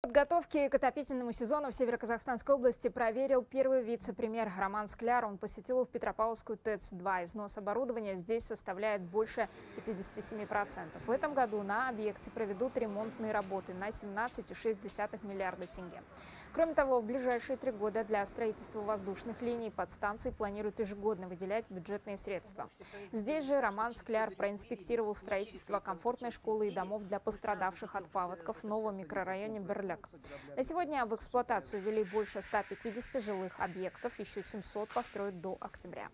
Подготовки к отопительному сезону в Северо-Казахстанской области проверил первый вице-премьер Роман Скляр. Он посетил в Петропавловскую ТЭЦ-2. Износ оборудования здесь составляет больше 57%. В этом году на объекте проведут ремонтные работы на 17,6 миллиарда тенге. Кроме того, в ближайшие три года для строительства воздушных линий подстанций планируют ежегодно выделять бюджетные средства. Здесь же Роман Скляр проинспектировал строительство комфортной школы и домов для пострадавших от паводков в новом микрорайоне Берлин. Горлик. На сегодня в эксплуатацию ввели больше 150 жилых объектов, еще 700 построят до октября.